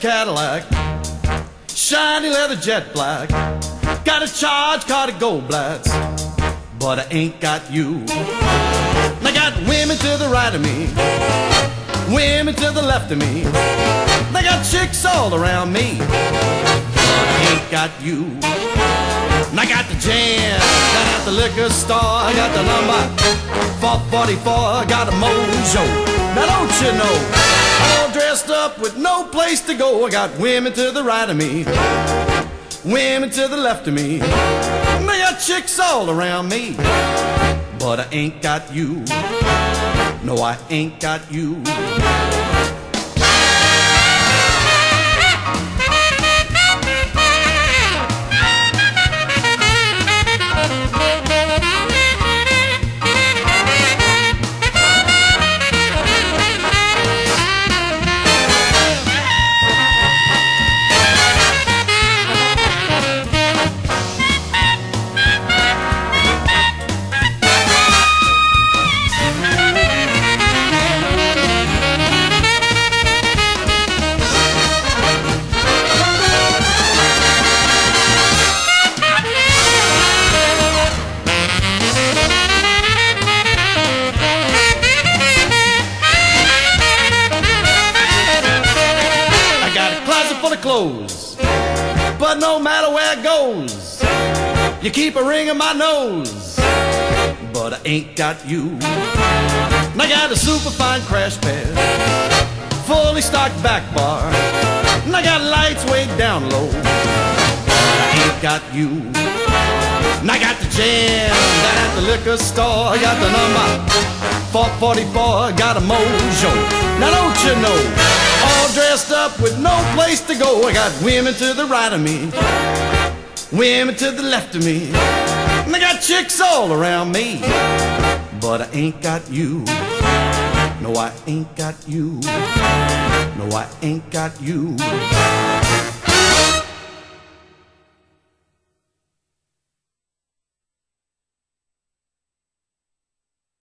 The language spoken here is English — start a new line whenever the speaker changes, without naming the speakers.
Cadillac, shiny leather jet black. Got a charge car to blats, but I ain't got you. I got women to the right of me, women to the left of me. They got chicks all around me, but I ain't got you. I got the jam down at the liquor store. I got the number 444. I got a mojo. Now don't you know? All dressed up with no place to go. I got women to the right of me, women to the left of me. And they got chicks all around me, but I ain't got you. No, I ain't got you. Closet full of clothes, but no matter where it goes, you keep a ring in my nose, but I ain't got you. And I got a super fine crash pad, fully stocked back bar, and I got lights way down low, but I ain't got you. And I got the jam down at the liquor store. I got the number 444. I got a mojo. Now don't you know? Dressed up with no place to go. I got women to the right of me, women to the left of me. And I got chicks all around me. But I ain't got you. No, I ain't got you. No, I ain't got you.